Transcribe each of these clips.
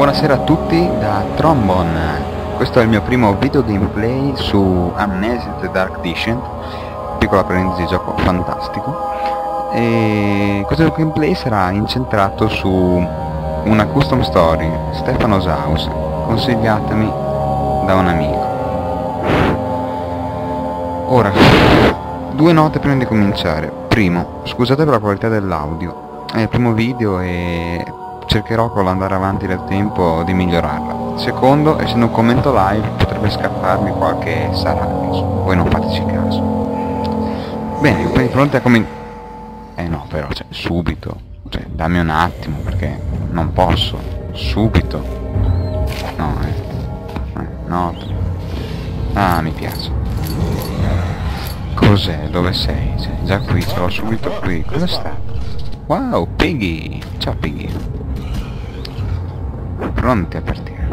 buonasera a tutti da Trombon. Questo è il mio primo video gameplay su Amnesia The Dark Descent, piccola parentesi gioco fantastico. E questo gameplay sarà incentrato su una custom story, Stefano's House, consigliatemi da un amico. Ora, due note prima di cominciare. Primo, scusate per la qualità dell'audio, è il primo video e cercherò con l'andare avanti del tempo di migliorarla. Secondo, essendo un commento live, potrebbe scapparmi qualche saracchio, voi non fateci caso. Bene, di fronte a come... Eh no, però, cioè, subito. Cioè, dammi un attimo, perché non posso. Subito. No, eh. eh no. Ah, mi piace. Cos'è? Dove sei? Cioè, già qui, ce l'ho subito qui. Cosa sta? Wow, Piggy! Ciao Piggy! Pronti a partire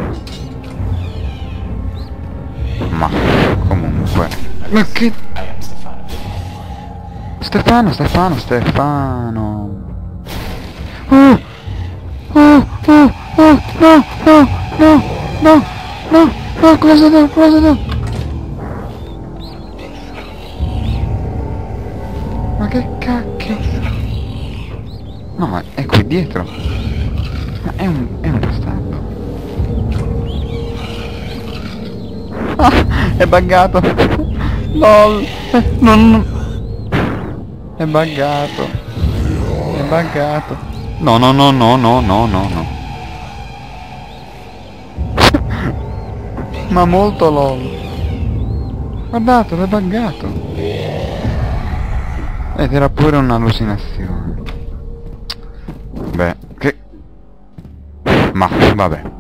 ma comunque ma che Stefano Stefano Stefano. Oh oh oh oh no no no no no no cosa do cosa do ma che cacchio? No è qui dietro è buggato. LOL. Non... È buggato. È buggato. No, no, no, no, no, no, no, no. Ma molto LOL. Guardate, è buggato. Ed era pure un'allucinazione. Beh, che... Ma, vabbè.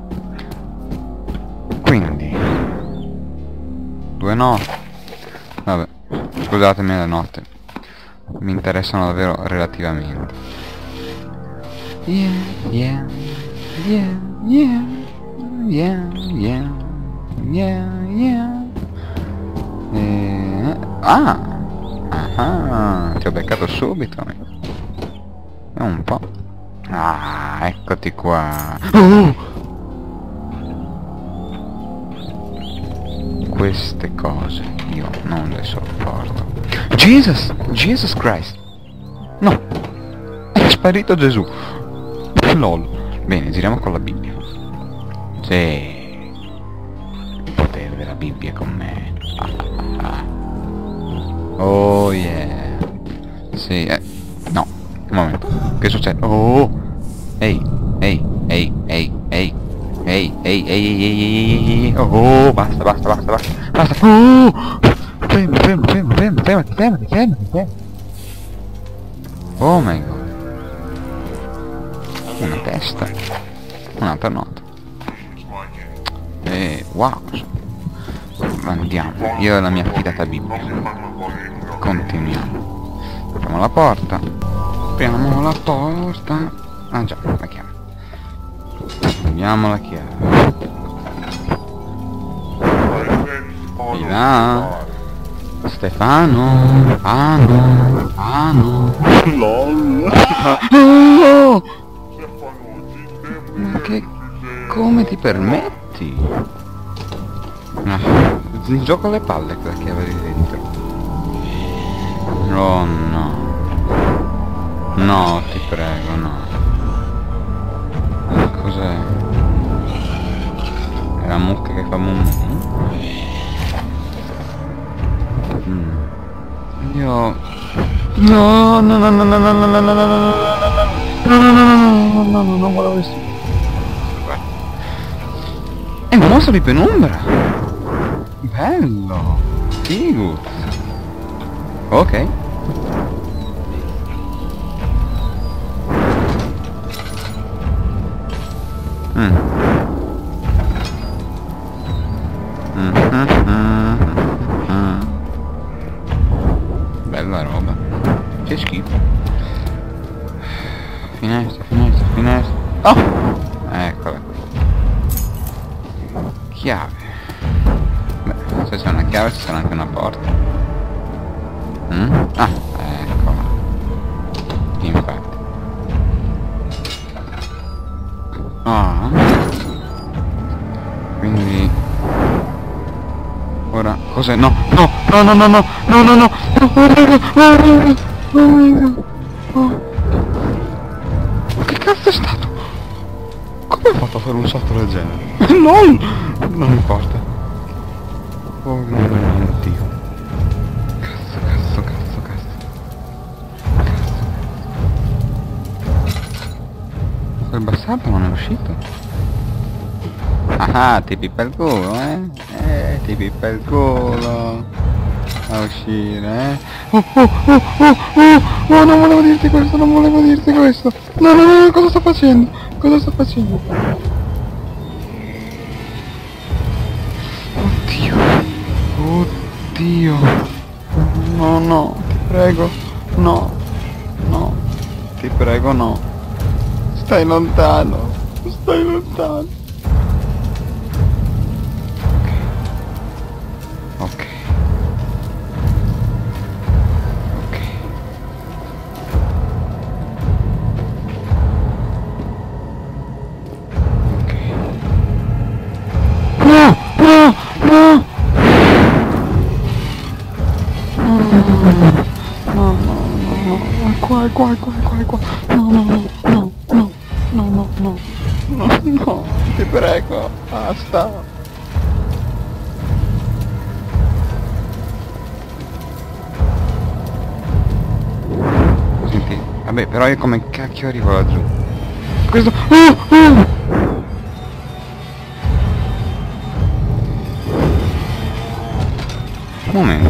No. Vabbè, scusatemi la notte. Mi interessano davvero relativamente. Yeah, yeah, yeah, yeah, yeah, yeah, yeah, yeah. E... Ah! Ah, ti ho beccato subito. È un po'. Ah, eccoti qua. Oh! Queste cose io non le sopporto. Jesus Jesus Christ. No è sparito Gesù. Lol. Bene giriamo con la Bibbia. Sì. Il potere della Bibbia con me. Ah, ah. oh yeah. Sì eh. no. Un momento. Che succede? Oh. Ehi Ehi, ehi, ehi, ehi, ehi, ehi, oh, basta, basta, basta, basta, basta, oh, fermo, fermo, fermo, fermo, fermati, fermati, fermati, fermati. Oh my god. Una testa. Un'altra nota. E wow. Andiamo. Io e la mia fidata Bibbia. Continuiamo. Apriamo la porta. Apriamo la porta. Ah già, la chiave. Vediamo la chiave. Di là. Stefano. Ano. Ano. LOL. Oh! Ma che... Come ti permetti? Ah, il gioco alle palle quella chiave lì dentro. Oh no. No, ti prego, no. Cos'è? Mum mm. Io... No, no, no, no, no, no, no, no, no, no, no, no, no, no, no, no, no, no, non volevo questo. È un mostro di penombra! Bello! Figo! Ok. Ah, eccola. Infatti. Ah. Quindi... Ora... Cos'è? No! No! No, no, no, no! No, no, no! no, no, no, no, no, no, no, no, no, Oh. Ma che cazzo è stato? Come ho fatto a fare un salto del genere? non! Non importa. Oh, no, no, no. Bastardo non è uscito. Ah, ti pippa il culo, eh? Eh, ti pippa il culo. A uscire, eh? Oh, oh, oh, oh, oh, oh, non volevo dirti questo, non volevo dirti questo. No, no, no, cosa sto facendo? Cosa sto facendo? Oddio. Oddio. No, no, ti prego. No. No. Ti prego, no. Stai lontano. Stai lontano. Ok. Ok. Ok. No! No! No! No, no, no, no, è qua, qua, qua, qua, qua. No, no, no, no, no, no, no, no, no, ti prego, basta. Senti, vabbè, però io come cacchio arrivo laggiù? Questo... Oh, oh! Un momento.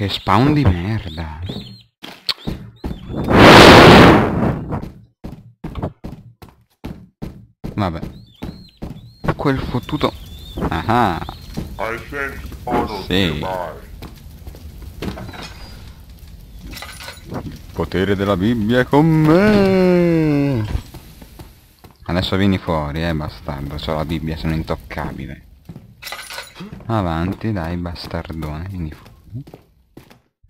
Che spawn di merda. Vabbè. Quel fottuto... Ah Sì. nearby. Potere della Bibbia è con me. Adesso vieni fuori, eh, bastardo. C'ho la Bibbia, sono intoccabile. Avanti, dai, bastardone, vieni fuori.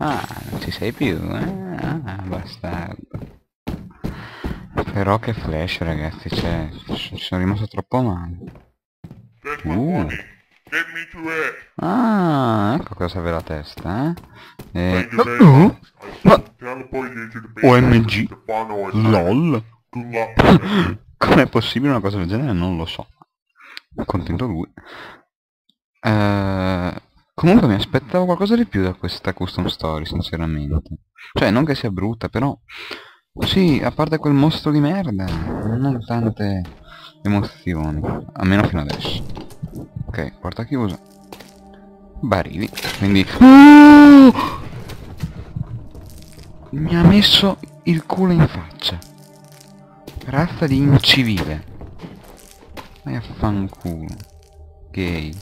Ah, non ci sei più, eh? Ah, bastardo. Però che flash ragazzi, cioè, sono rimasto troppo male. Uh. Ah, ecco cosa aveva la testa, eh? eh mm-hmm. E... Uh. OMG. LOL. Com'è possibile una cosa del genere? Non lo so. Contento lui. Eh comunque mi aspettavo qualcosa di più da questa custom story, sinceramente. Cioè, non che sia brutta, però... Sì, a parte quel mostro di merda, non tante emozioni. Almeno fino adesso. Ok, porta chiusa. Barili. Quindi... Mi ha messo il culo in faccia. Razza di incivile. Vai a fanculo. Gay.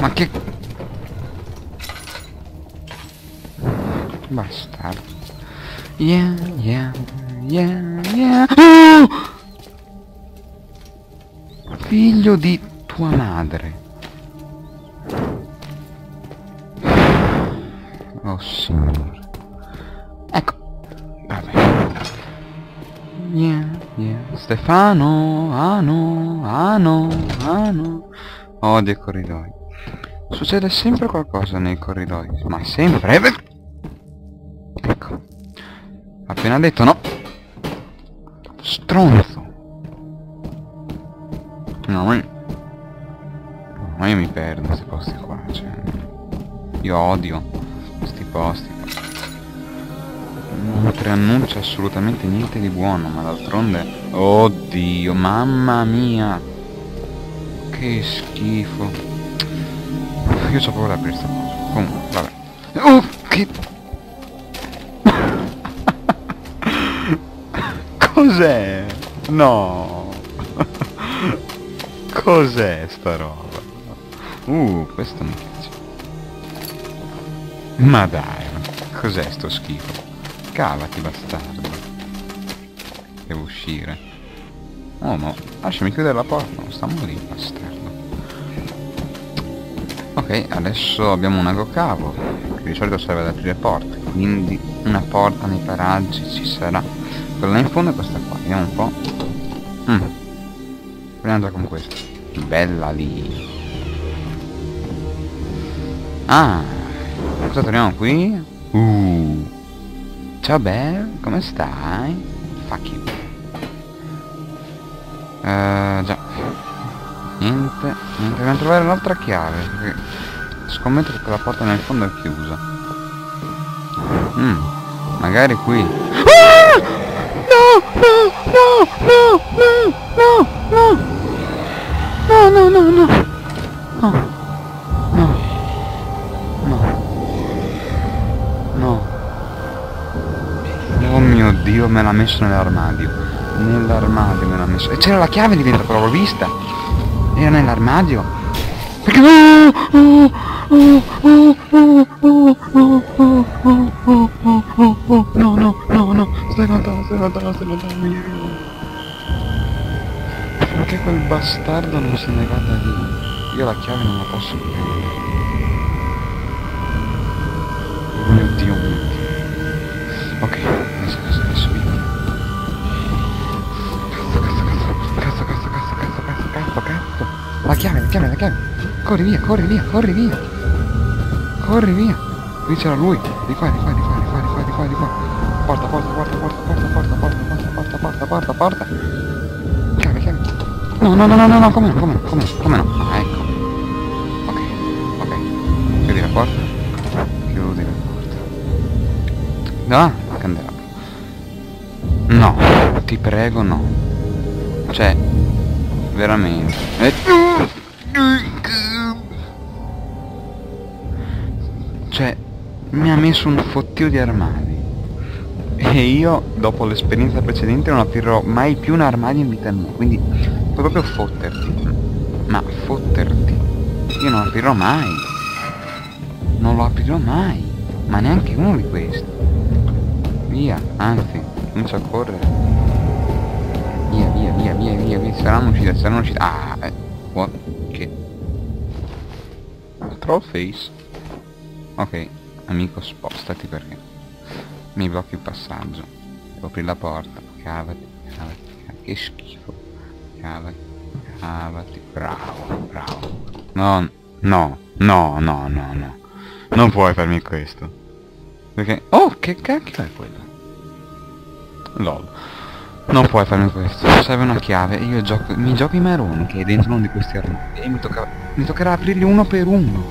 Ma che... Bastardo. Yeah, yeah, yeah, yeah. Oh! Figlio di tua madre. Oh signore. Ecco. Vabbè. Yeah, yeah. Stefano, Ano, Ano, Ano. Odio i corridoi. Succede sempre qualcosa nei corridoi. Ma sempre. Ecco. Appena detto no. Stronzo. No, ma... Ma io mi perdo questi posti qua, cioè... Io odio questi posti. Non preannuncia assolutamente niente di buono, ma d'altronde... Oddio, mamma mia! Che schifo. Io so paura per questa cosa. Comunque, vabbè. Oh, che... Cos'è? No! Cos'è sta roba? Uh, questo mi piace. Ma dai, cos'è sto schifo? cavati bastardo. Devo uscire. Oh no, lasciami chiudere la porta, non lì bastardo. Adesso abbiamo un ago cavo, che di solito serve ad aprire porte, quindi una porta nei paraggi ci sarà. Quella in fondo è questa qua, vediamo un po'. Mm. Proviamo già con questa. Bella lì. Ah, cosa troviamo qui? Uh. Ciao Belle, come stai? Fuck you. Uh, già. Niente, niente, dobbiamo trovare l'altra chiave. Perché scommetto che quella porta nel fondo è chiusa. Mm, magari qui. Ah! No, no, no, no, no, no, no. No, no, no, no. No. No. No. No. Oh mio dio, me l'ha messo nell'armadio. Nell'armadio me l'ha messo. E c'era la chiave di dentro, però l'ho vista. Era nell'armadio. Perché... No, no, no, no. Stai lontano, stai lontano, stai lontano. Perché quel bastardo non se ne vada lì? Io la chiave non la posso prendere. La chiave, la chiave, la chiave. Corri via, corri via, corri via. Corri via. Qui c'era lui. Di qua, di qua, di qua, di qua, di qua, di qua, di qua. Porta, porta, porta, porta, porta, porta, porta, porta, porta, porta, porta, porta. Chiave, chiave. No, no, no, no, no, no, come no, come no, come no, come no. Ah, ecco. Ok, ok. Chiudi la porta. Chiudi la porta. No, candelabro. No, ti prego no. Cioè, veramente. Eh, Cioè, mi ha messo un fottio di armadi. E io, dopo l'esperienza precedente, non aprirò mai più un armadio in vita mia. Quindi, puoi proprio fotterti. Ma fotterti. Io non aprirò mai. Non lo aprirò mai. Ma neanche uno di questi. Via, anzi, comincio a correre. Via, via, via, via, via, via. Saranno uscite, saranno uscite. Ah, eh. What? Troll face. Ok, amico spostati perché mi blocchi il passaggio. Devo aprire la porta. Cavati, cavati, cavati. Che schifo. Cavati, cavati. Bravo, bravo. No, no, no, no, no, no. Non puoi farmi questo. Perché... Oh, che cacchio è quello? LOL. Non puoi farmi questo. Serve una chiave. Io gioco, mi gioco i maroni che è dentro uno di questi armadi. E mi, tocca, mi toccherà aprirli uno per uno.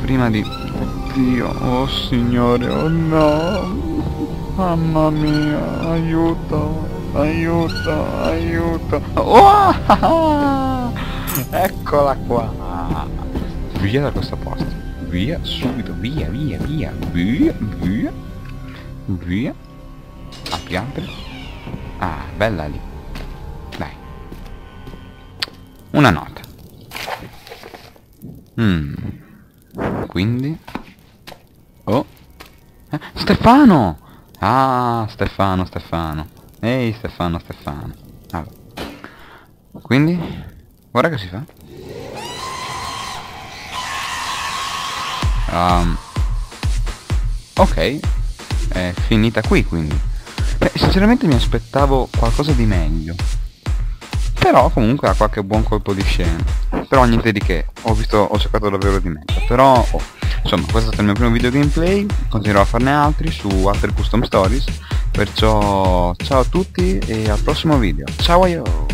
Prima di... Dio, oh signore, oh no. Mamma mia, aiuto, aiuto, aiuto. Oh, eccola qua. Via da questa posta. Via, subito, via, via, via, via, via, via. Apri. Ah, bella lì. Dai. Una nota. Mm. Quindi... Oh. Eh, Stefano! Ah, Stefano, Stefano. Ehi, Stefano, Stefano. Allora. Quindi? Ora che si fa? Um, ok. È finita qui, quindi. Beh, sinceramente mi aspettavo qualcosa di meglio. Però comunque ha qualche buon colpo di scena. Però niente di che. Ho visto, ho cercato davvero di meglio. Però, oh, insomma, questo è stato il mio primo video gameplay. Continuerò a farne altri su altre custom stories. Perciò, ciao a tutti e al prossimo video. Ciao a io!